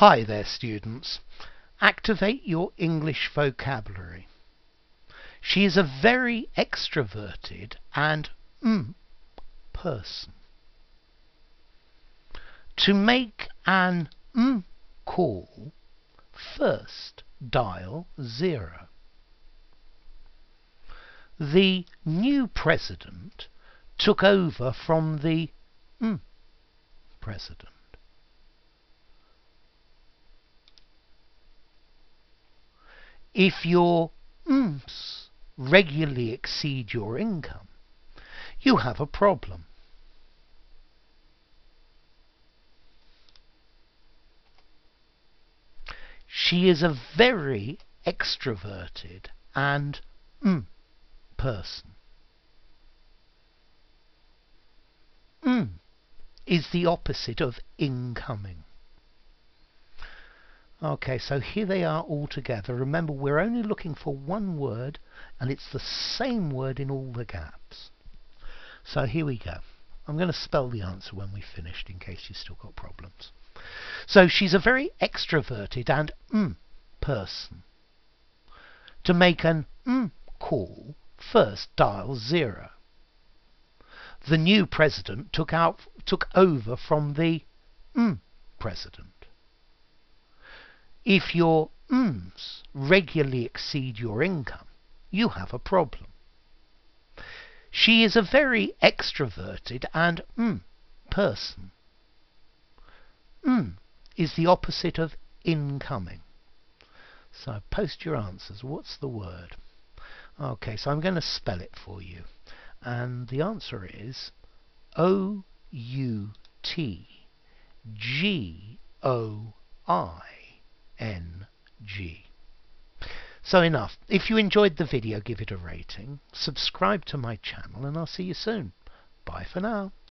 Hi there students. Activate your English vocabulary. She is a very extroverted and mm person. To make an mm call, first dial zero. The new president took over from the mm president. If your mms regularly exceed your income, you have a problem. She is a very extroverted and mm person. Mm is the opposite of incoming. Okay, so here they are all together. Remember, we're only looking for one word, and it's the same word in all the gaps. So here we go. I'm going to spell the answer when we've finished, in case you've still got problems. So she's a very extroverted and mm person. To make an mm call, first dial zero. The new president took out took over from the mm president. If your mms regularly exceed your income, you have a problem. She is a very extroverted and mm person. Mm is the opposite of incoming. So post your answers. What's the word? Okay, so I'm going to spell it for you. And the answer is O U T G O I N G. So enough. If you enjoyed the video, give it a rating, subscribe to my channel, and I'll see you soon. Bye for now.